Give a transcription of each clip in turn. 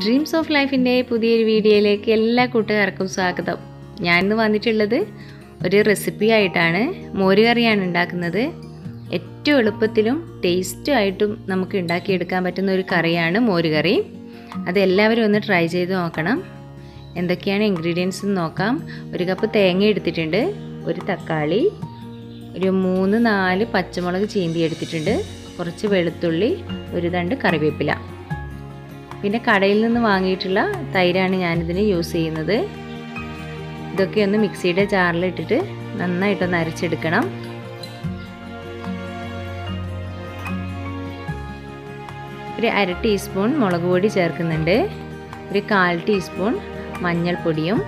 Dreams of ലൈഫിന്റെ പുതിയൊരു വീഡിയോയിലേക്ക് എല്ലാ കൂട്ടുകാർക്കും സ്വാഗതം. ഞാൻ ഇന്ന് വന്നിട്ടുള്ളത് ഒരു റെസിപ്പി ആയിട്ടാണ് മോരുകറിയാണ് ഉണ്ടാക്കുന്നത്. ഏറ്റവും എളുപ്പത്തിലും ടേസ്റ്റും ആയിട്ടും നമുക്ക് ഉണ്ടാക്കിയെടുക്കാൻ പറ്റുന്ന ഒരു കറിയാണ് മോരുകറി അത് എല്ലാവരും ഒന്ന് ട്രൈ ചെയ്ത് നോക്കണം. എന്തൊക്കെയാണ് ഇൻഗ്രീഡിയൻസ് എന്ന് നോക്കാം. ഒരു കപ്പ് തേങ്ങ എടുത്തിട്ടുണ്ട് ഒരു തക്കാളി ഒരു മൂന്ന് നാല് പച്ചമുളക് ചീന്തി എടുത്തിട്ടുണ്ട് കുറച്ച് വെളുത്തുള്ളി ഒരു തണ്ട് കറിവേപ്പില. പിന്നെ കടയിൽ നിന്ന് വാങ്ങിയിട്ടുള്ള തൈരാണ് ഞാനിതിന് യൂസ് ചെയ്യുന്നത്. ഇതൊക്കെ ഒന്ന് മിക്സിയുടെ ജാറിലിട്ടിട്ട് നന്നായിട്ടൊന്ന് അരച്ചെടുക്കണം. ഒരു അര ടീസ്പൂൺ മുളക് പൊടി ചേർക്കുന്നുണ്ട്. ഒരു കാൽ ടീസ്പൂൺ മഞ്ഞൾപ്പൊടിയും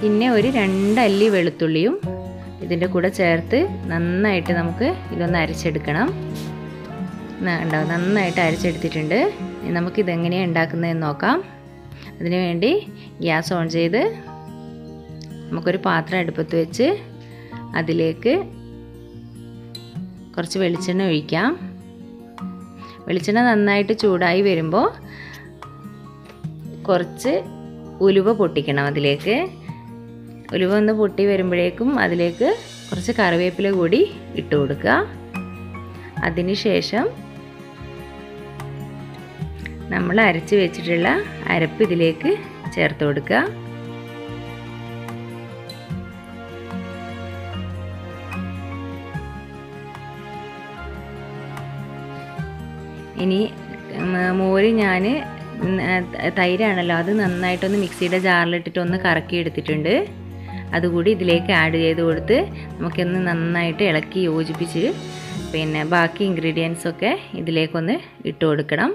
പിന്നെ ഒരു രണ്ടല്ലി വെളുത്തുള്ളിയും ഇതിന്റെ കൂടെ ചേർത്ത് നന്നായിട്ട് നമുക്ക് ഇതൊന്ന് അരച്ചെടുക്കണം. ഉണ്ടാവും നന്നായിട്ട് അരച്ചെടുത്തിട്ടുണ്ട്. നമുക്കിതെങ്ങനെയാണ് ഉണ്ടാക്കുന്നതെന്ന് നോക്കാം. അതിനു വേണ്ടി ഗ്യാസ് ഓൺ ചെയ്ത് നമുക്കൊരു പാത്രം അടുപ്പത്ത് വെച്ച് അതിലേക്ക് കുറച്ച് വെളിച്ചെണ്ണ ഒഴിക്കാം. വെളിച്ചെണ്ണ നന്നായിട്ട് ചൂടായി വരുമ്പോൾ കുറച്ച് ഉലുവ പൊട്ടിക്കണം അതിലേക്ക്. ഉലുവ ഒന്ന് പൊട്ടി വരുമ്പോഴേക്കും അതിലേക്ക് കുറച്ച് കറിവേപ്പില കൂടി ഇട്ട് കൊടുക്കുക. അതിനുശേഷം നമ്മൾ അരച്ച് വെച്ചിട്ടുള്ള അരപ്പ് ഇതിലേക്ക് ചേർത്ത് കൊടുക്കുക. ഇനി മോര് ഞാൻ തൈരാണല്ലോ അത് നന്നായിട്ടൊന്ന് മിക്സിയുടെ ജാറിലിട്ടിട്ട് ഒന്ന് കറക്കി എടുത്തിട്ടുണ്ട്. അതുകൂടി ഇതിലേക്ക് ആഡ് ചെയ്ത് കൊടുത്ത് നമുക്കൊന്ന് നന്നായിട്ട് ഇളക്കി യോജിപ്പിച്ച് പിന്നെ ബാക്കി ഇൻഗ്രീഡിയൻസൊക്കെ ഇതിലേക്കൊന്ന് ഇട്ട് കൊടുക്കണം.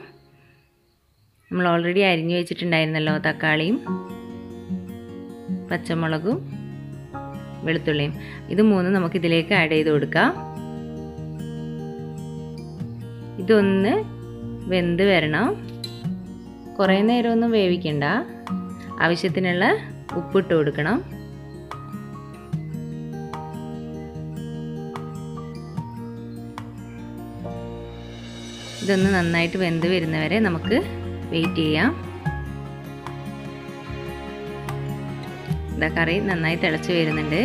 നമ്മൾ ഓൾറെഡി അരിഞ്ഞു വെച്ചിട്ടുണ്ടായിരുന്നല്ലോ തക്കാളിയും പച്ചമുളകും വെളുത്തുള്ളിയും. ഇത് മൂന്നും നമുക്ക് ഇതിലേക്ക് ആഡ് ചെയ്ത് കൊടുക്കാം. ഇതൊന്ന് വെന്ത് വരണം. കുറേ നേരമൊന്നും വേവിക്കണ്ട. ആവശ്യത്തിനുള്ള ഉപ്പിട്ട് കൊടുക്കണം. ഇതൊന്ന് നന്നായിട്ട് വെന്ത് വരുന്നവരെ നമുക്ക് വെയിറ്റ് ചെയ്യാം ഇതാ കറി നന്നായി തിളച്ച് വരുന്നുണ്ട്.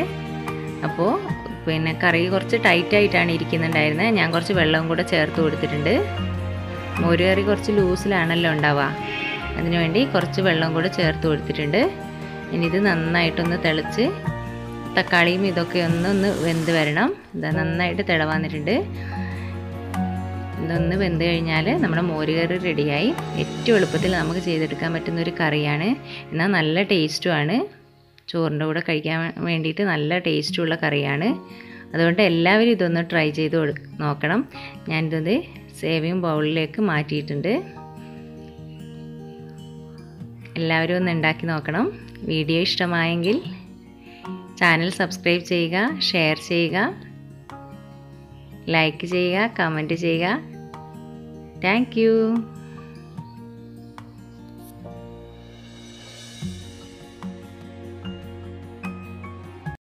അപ്പോൾ പിന്നെ കറി കുറച്ച് ടൈറ്റായിട്ടാണ് ഇരിക്കുന്നുണ്ടായിരുന്നത് ഞാൻ കുറച്ച് വെള്ളവും കൂടെ ചേർത്ത് കൊടുത്തിട്ടുണ്ട്. മോര് കറി കുറച്ച് ലൂസിലാണല്ലോ ഉണ്ടാവുക അതിനുവേണ്ടി കുറച്ച് വെള്ളം കൂടെ ചേർത്ത് കൊടുത്തിട്ടുണ്ട്. ഇനി ഇത് നന്നായിട്ടൊന്ന് തിളച്ച് തക്കാളിയും ഇതൊക്കെ ഒന്ന് ഒന്ന് വെന്ത് വരണം. ഇതാ നന്നായിട്ട് തിളവന്നിട്ടുണ്ട് ഇതൊന്ന് വെന്ത് കഴിഞ്ഞാൽ നമ്മുടെ മോരുകറി റെഡിയായി ഏറ്റവും എളുപ്പത്തിൽ നമുക്ക് ചെയ്തെടുക്കാൻ പറ്റുന്ന ഒരു കറിയാണ്. എന്നാൽ നല്ല ടേസ്റ്റുമാണ് ചോറിന്റെ കൂടെ കഴിക്കാൻ വേണ്ടിയിട്ട് നല്ല ടേസ്റ്റുള്ള കറിയാണ്. അതുകൊണ്ട് എല്ലാവരും ഇതൊന്ന് ട്രൈ ചെയ്ത് നോക്കണം. ഞാനിത് സേവിങ് ബൗളിലേക്ക് മാറ്റിയിട്ടുണ്ട്. എല്ലാവരും ഒന്ന് ഉണ്ടാക്കി നോക്കണം. വീഡിയോ ഇഷ്ടമായെങ്കിൽ ചാനൽ സബ്സ്ക്രൈബ് ചെയ്യുക ഷെയർ ചെയ്യുക ലൈക്ക് ചെയ്യുക കമന്റ് ചെയ്യുക. Thank you.